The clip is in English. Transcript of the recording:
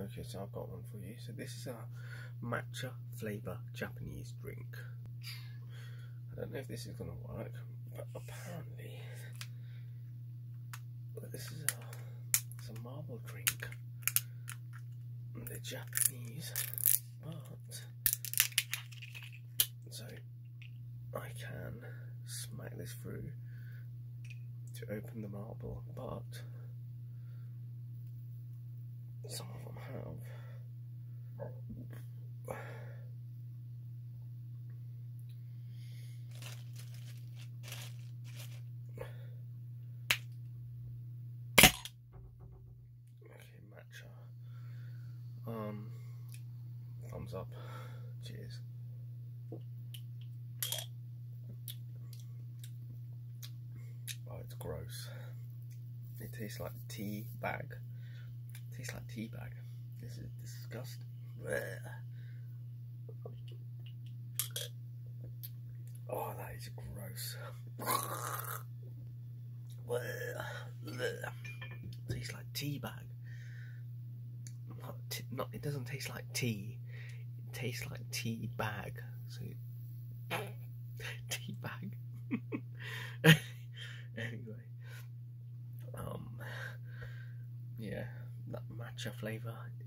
Okay, so I've got one for you. So this is a matcha flavor Japanese drink. I don't know if this is gonna work, but apparently this is a it's a marble drink. The Japanese, but so I can smack this through to open the marble, but some of them have. Okay, matcha. Um, thumbs up. Cheers. Oh, it's gross. It tastes like tea bag. It tastes like tea bag. This is disgusting. Blech. Oh, that is gross. Tastes like tea bag. Not, not, it doesn't taste like tea. It tastes like tea bag. So, tea bag. anyway, um, yeah, that matcha flavor. eh.